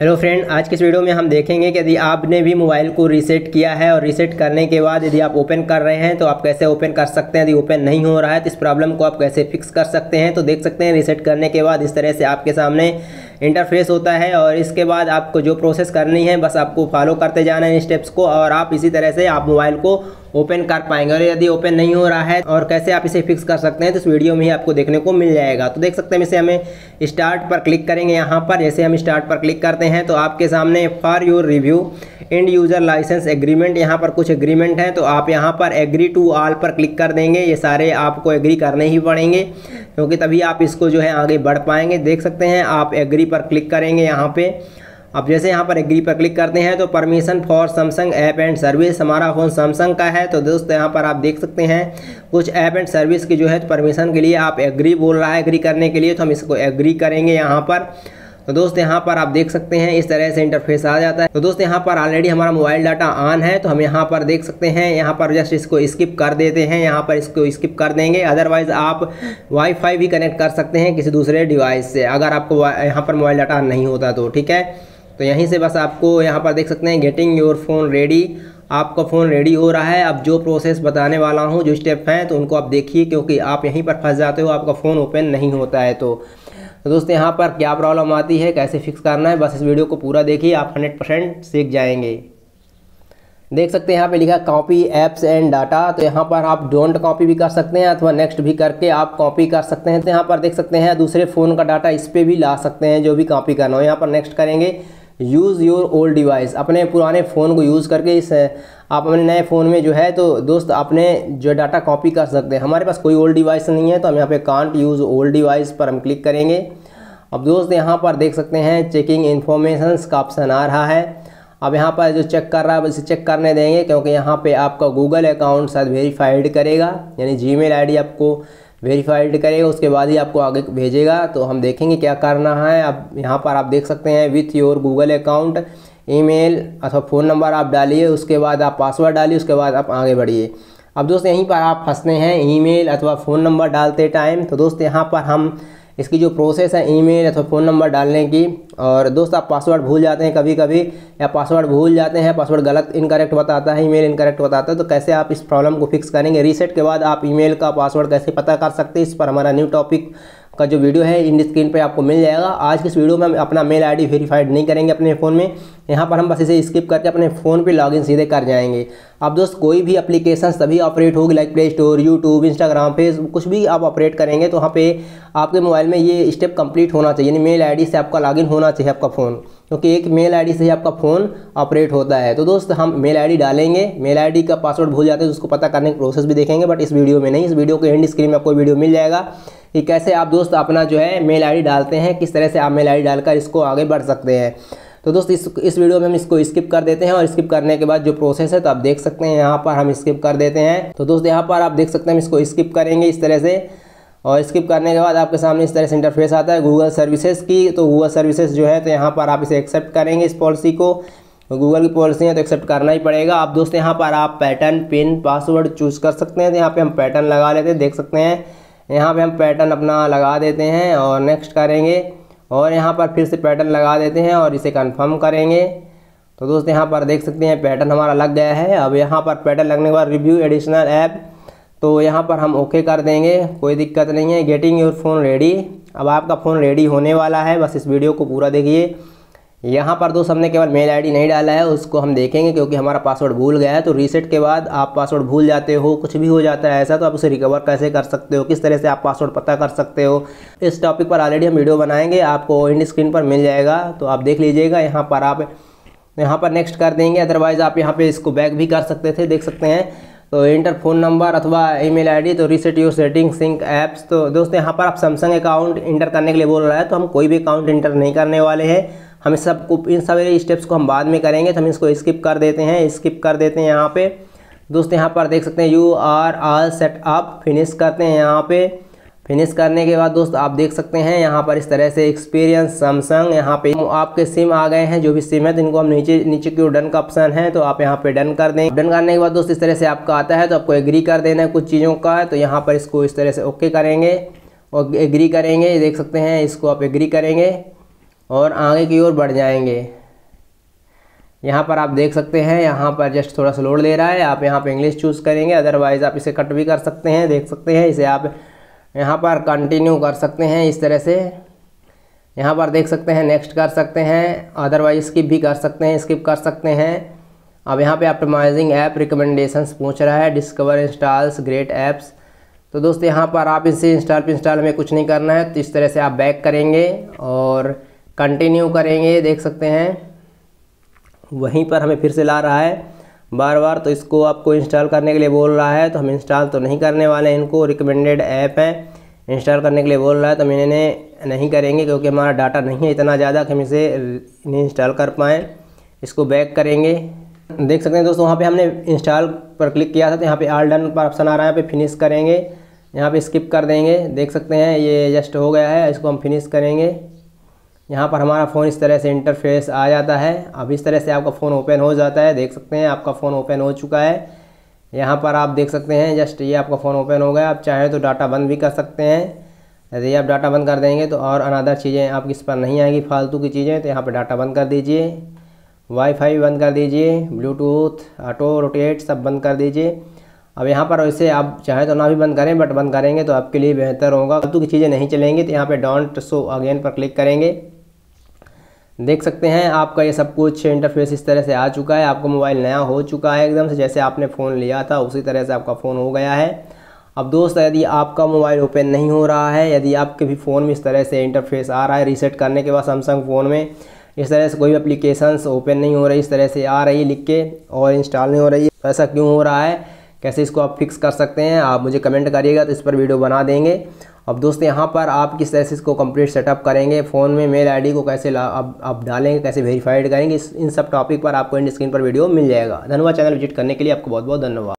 Hello friend आज के इस वीडियो में हम देखेंगे कि यदि आपने भी मोबाइल को रीसेट किया है और रीसेट करने के बाद यदि आप ओपन कर रहे हैं तो आप कैसे ओपन कर सकते हैं? यदि ओपन नहीं हो रहा है तो इस प्रॉब्लम को आप कैसे फिक्स कर सकते हैं? तो देख सकते हैं रीसेट करने के बाद इस तरह से आपके सामने इंटरफेस होता है और इसके बाद आपको जो प्रोसेस करनी है, बस आपको फॉलो करते जाना है इन स्टेप्स को और आप इसी तरह से आप मोबाइल को ओपन कर पाएँगे। और यदि ओपन नहीं हो रहा है और कैसे आप इसे फिक्स कर सकते हैं तो इस वीडियो में ही आपको देखने को मिल जाएगा। तो देख सकते हैं, इसे हमें स्टार्ट पर क्लिक करेंगे यहाँ पर। जैसे हम स्टार्ट पर क्लिक करते हैं तो आपके सामने for your review end user license agreement यहाँ पर कुछ एग्रीमेंट हैं तो आप यहाँ पर एग्री टू ऑल पर क्लिक कर देंगे। ये सारे आपको एग्री करने ही पड़ेंगे। क्योंकि तभी आप इसको जो है आगे बढ़ पाएँगे। देख सकते हैं, आप एग्री पर क्लिक करेंगे यहाँ पे। अब जैसे यहाँ पर एग्री पर क्लिक करते हैं तो permission for Samsung app and service हमारा फ़ोन सैमसंग का है। तो दोस्त, यहाँ पर आप देख सकते हैं, कुछ ऐप एंड सर्विस की जो है तो परमिशन के लिए आप एग्री बोल रहा है एग्री करने के लिए। तो हम इसको एग्री करेंगे यहाँ पर। तो दोस्त, यहाँ पर आप देख सकते हैं, इस तरह से इंटरफेस आ जाता है। तो दोस्त, यहाँ पर ऑलरेडी हमारा मोबाइल डाटा ऑन है तो हम यहाँ पर देख सकते हैं, यहाँ पर जस्ट इसको स्किप कर देते हैं, यहाँ पर इसको स्किप कर देंगे। अदरवाइज़ आप वाईफाई भी कनेक्ट कर सकते हैं किसी दूसरे डिवाइस से, अगर आपको यहाँ पर मोबाइल डाटा नहीं होता तो ठीक है? तो यहीं से बस आपको यहाँ पर देख सकते हैं गेटिंग योर फ़ोन रेडी आपका फ़ोन रेडी हो रहा है। अब जो प्रोसेस बताने वाला हूँ, जो स्टेप हैं तो उनको आप देखिए, क्योंकि आप यहीं पर फंस जाते हो, आपका फ़ोन ओपन नहीं होता है तो। तो दोस्तों, यहाँ पर क्या प्रॉब्लम आती है, कैसे फिक्स करना है, बस इस वीडियो को पूरा देखिए, आप हंड्रेड परसेंट सीख जाएँगे। देख सकते हैं, यहाँ पे लिखा कॉपी एप्स एंड डाटा तो यहाँ पर आप डोंट कॉपी भी कर सकते हैं, अथवा नेक्स्ट भी करके आप कॉपी कर सकते हैं। तो यहाँ पर देख सकते हैं, दूसरे फ़ोन का डाटा इस पर भी ला सकते हैं, जो भी कॉपी करना हो। यहाँ पर नेक्स्ट करेंगे। यूज़ योर ओल्ड डिवाइस अपने पुराने फ़ोन को यूज़ करके इस, आप अपने नए फ़ोन में जो है तो दोस्त अपने जो डाटा कॉपी कर सकते हैं। हमारे पास कोई ओल्ड डिवाइस नहीं है तो हम यहाँ पे कांट यूज़ ओल्ड डिवाइस पर हम क्लिक करेंगे। अब दोस्त यहाँ पर देख सकते हैं चेकिंग इन्फॉर्मेशन का ऑप्शन आ रहा है। अब यहाँ पर जो चेक कर रहा है इसे चेक करने देंगे, क्योंकि यहाँ पे आपका गूगल अकाउंट शायद वेरीफाइड करेगा, यानी जी मेल आपको वेरीफाइड करेगा उसके बाद ही आपको आगे भेजेगा। तो हम देखेंगे क्या करना है। आप यहाँ पर आप देख सकते हैं with your Google account email अथवा फ़ोन नंबर आप डालिए, उसके बाद आप पासवर्ड डालिए, उसके बाद आप आगे बढ़िए। अब दोस्त, यहीं पर आप फंसते हैं ईमेल अथवा फ़ोन नंबर डालते टाइम तो दोस्त, यहाँ पर हम इसकी जो प्रोसेस है ईमेल अथवा फ़ोन नंबर डालने की, और दोस्त, आप पासवर्ड भूल जाते हैं कभी कभी या पासवर्ड भूल जाते हैं पासवर्ड गलत इनकरेक्ट बताता है ईमेल इनकरेक्ट बताता है तो कैसे आप इस प्रॉब्लम को फिक्स करेंगे? रीसेट के बाद आप ईमेल का पासवर्ड कैसे पता कर सकते हैं? इस पर हमारा न्यू टॉपिक का जो वीडियो है इन स्क्रीन पर आपको मिल जाएगा। आज की इस वीडियो में हम अपना मेल आईडी वेरीफाइड नहीं करेंगे अपने फ़ोन में। यहाँ पर हम बस इसे स्किप करके अपने फ़ोन पे लॉगिन सीधे कर जाएँगे। अब दोस्त, कोई भी एप्लीकेशन सभी ऑपरेट होगी like play store YouTube Instagram Facebook कुछ भी आप ऑपरेट करेंगे तो वहाँ पे आपके मोबाइल में ये स्टेप कंप्लीट होना चाहिए। यानी मेल आईडी से आपका लॉगिन होना चाहिए आपका फ़ोन क्योंकि एक मेल आईडी से ही आपका फ़ोन ऑपरेट होता है। तो दोस्त, हम मेल आईडी डालेंगे। मेल आईडी का पासवर्ड भूल जाते हैं तो उसको पता करने की प्रोसेस भी देखेंगे बट इस वीडियो में नहीं। इस वीडियो के एंड स्क्रीन में आपको वीडियो मिल जाएगा कि कैसे आप दोस्त अपना जो है मेल आईडी डालते हैं, किस तरह से आप मेल आईडी डालकर इसको आगे बढ़ सकते हैं। तो दोस्त, इस इस वीडियो में हम इसको स्किप कर देते हैं और स्किप करने के बाद जो प्रोसेस है तो आप देख सकते हैं, यहाँ पर हम स्किप कर देते हैं। तो दोस्त, यहाँ पर आप देख सकते हैं, हम इसको स्किप करेंगे इस तरह से। और स्किप करने के बाद आपके सामने इस तरह से इंटरफेस आता है गूगल सर्विसेज़ की। तो गूगल सर्विसेज़ जो है तो यहाँ पर आप इसे एक्सेप्ट करेंगे इस पॉलिसी को। गूगल की पॉलिसी है तो एक्सेप्ट करना ही पड़ेगा। आप दोस्तों, यहाँ पर आप पैटर्न पिन पासवर्ड चूज़ कर सकते हैं। तो यहाँ पर हम पैटर्न लगा लेते हैं, देख सकते हैं। यहाँ पर हम पैटर्न अपना लगा देते हैं और नेक्स्ट करेंगे। और यहाँ पर फिर से पैटर्न लगा देते हैं और इसे कन्फर्म करेंगे। तो दोस्त, यहाँ पर देख सकते हैं पैटर्न हमारा लग गया है। अब यहाँ पर पैटर्न लगने के बाद रिव्यू एडिशनल ऐप तो यहाँ पर हम ओके कर देंगे। कोई दिक्कत नहीं है। गेटिंग योर फ़ोन रेडी अब आपका फ़ोन रेडी होने वाला है। बस इस वीडियो को पूरा देखिए। यहाँ पर दोस्त हमने केवल मेल आईडी नहीं डाला है। उसको हम देखेंगे क्योंकि हमारा पासवर्ड भूल गया है। तो रीसेट के बाद आप पासवर्ड भूल जाते हो। कुछ भी हो जाता है ऐसा तो आप उसे रिकवर कैसे कर सकते हो? किस तरह से आप पासवर्ड पता कर सकते हो? इस टॉपिक पर ऑलरेडी हम वीडियो बनाएँगे। आपको इंड स्क्रीन पर मिल जाएगा। तो आप देख लीजिएगा। यहाँ पर आप, यहाँ पर नेक्स्ट कर देंगे। अदरवाइज़ आप यहाँ पर इसको बैक भी कर सकते थे। देख सकते हैं। तो इंटर फ़ोन नंबर अथवा ईमेल आईडी तो reset your setting sync apps तो दोस्तों, यहाँ पर आप सैमसंग अकाउंट इंटर करने के लिए बोल रहा है तो हम कोई भी अकाउंट इंटर नहीं करने वाले हैं। हम सबको इन सभी स्टेप्स को हम बाद में करेंगे तो हम इसको स्किप कर देते हैं स्किप कर देते हैं यहाँ पे। दोस्तों, यहाँ पर देख सकते हैं you are all set up finish करते हैं यहाँ पे। फिनिश करने के बाद दोस्त आप देख सकते हैं, यहाँ पर इस तरह से एक्सपीरियंस सैमसंग यहाँ पे आपके सिम आ गए हैं, जो भी सिम है तो इनको हम नीचे नीचे की ओर डन का ऑप्शन है तो आप यहाँ पे डन कर दें। डन करने के बाद दोस्त इस तरह से आपका आता है तो आपको एग्री कर देना है कुछ चीज़ों का तो यहाँ पर इसको इस तरह से ओके करेंगे, और एग्री करेंगे देख सकते हैं, इसको आप एग्री करेंगे, और आगे की ओर बढ़ जाएँगे। यहाँ पर आप देख सकते हैं, यहाँ पर जस्ट थोड़ा सा लोड ले रहा है, आप यहाँ पे इंग्लिश चूज़ करेंगे अदरवाइज़ आप इसे कट भी कर सकते हैं, देख सकते हैं, इसे आप यहाँ पर कंटिन्यू कर सकते हैं इस तरह से। यहाँ पर देख सकते हैं नेक्स्ट कर सकते हैं अदरवाइज़ स्किप भी कर सकते हैं स्किप कर सकते हैं। अब यहाँ पे ऑप्टिमाइजिंग ऐप रिकमेंडेशंस पूछ रहा है डिस्कवर इंस्टॉल्स ग्रेट ऐप्स तो दोस्त, यहाँ पर आप इसे इंस्टॉल पर इंस्टॉल में कुछ नहीं करना है तो इस तरह से आप बैक करेंगे और कंटिन्यू करेंगे, देख सकते हैं। वहीं पर हमें फिर से ला रहा है। बार बार तो इसको आपको इंस्टॉल करने के लिए बोल रहा है तो हम इंस्टॉल तो नहीं करने वाले हैं इनको। रिकमेंडेड ऐप है। इंस्टॉल करने के लिए बोल रहा है तो मैंने नहीं करेंगे क्योंकि हमारा डाटा नहीं है इतना ज़्यादा कि हम इसे नहीं इंस्टॉल कर पाएँ। इसको बैक करेंगे। देख सकते हैं दोस्तों, वहाँ पे हमने इंस्टॉल पर क्लिक किया था तो यहाँ पे आल डन पर ऑप्शन आ रहा है, यहाँ पे फिनिश करेंगे। यहाँ पे स्किप कर देंगे। देख सकते हैं, ये जस्ट हो गया है, इसको हम फिनिश करेंगे। यहाँ पर हमारा फ़ोन इस तरह से इंटरफेस आ जाता है। अब इस तरह से आपका फ़ोन ओपन हो जाता है। देख सकते हैं, आपका फ़ोन ओपन हो चुका है। यहाँ पर आप देख सकते हैं जस्ट ये आपका फ़ोन ओपन हो गया। आप चाहें तो डाटा बंद भी कर सकते हैं। यदि आप डाटा बंद कर देंगे तो और अनदर चीज़ें आपकी इस पर नहीं आएँगी, फालतू की चीज़ें तो यहाँ पर डाटा बंद कर दीजिए। वाईफाई बंद कर दीजिए। ब्लूटूथ ऑटो रोटेट सब बंद कर दीजिए। अब यहाँ पर वैसे आप चाहें तो ना भी बंद करें बट बंद करेंगे तो आपके लिए बेहतर होगा। फालतू की चीज़ें नहीं चलेंगी तो यहाँ पर डोंट शो अगेन पर क्लिक करेंगे। देख सकते हैं, आपका ये सब कुछ इंटरफेस इस तरह से आ चुका है, आपका मोबाइल नया हो चुका है एकदम से, जैसे आपने फ़ोन लिया था, उसी तरह से आपका फ़ोन हो गया है। अब दोस्त, यदि आपका मोबाइल ओपन नहीं हो रहा है, यदि आपके भी फ़ोन में इस तरह से इंटरफेस आ रहा है रीसेट करने के बाद सैमसंग फ़ोन में, इस तरह से कोई भी अप्लीकेशंस ओपन नहीं हो रही, इस तरह से आ रही लिख के और इंस्टॉल नहीं हो रही तो ऐसा क्यों हो रहा है? कैसे इसको आप फिक्स कर सकते हैं? आप मुझे कमेंट करिएगा तो इस पर वीडियो बना देंगे। अब दोस्तों यहाँ पर आप किस तरह से इसको कंप्लीट सेटअप करेंगे? फ़ोन में मेल आईडी को कैसे आप, आप डालेंगे कैसे वेरीफाइड करेंगे? इन सब टॉपिक पर आपको इन स्क्रीन पर वीडियो मिल जाएगा। धन्यवाद चैनल विज़िट करने के लिए आपको बहुत बहुत धन्यवाद।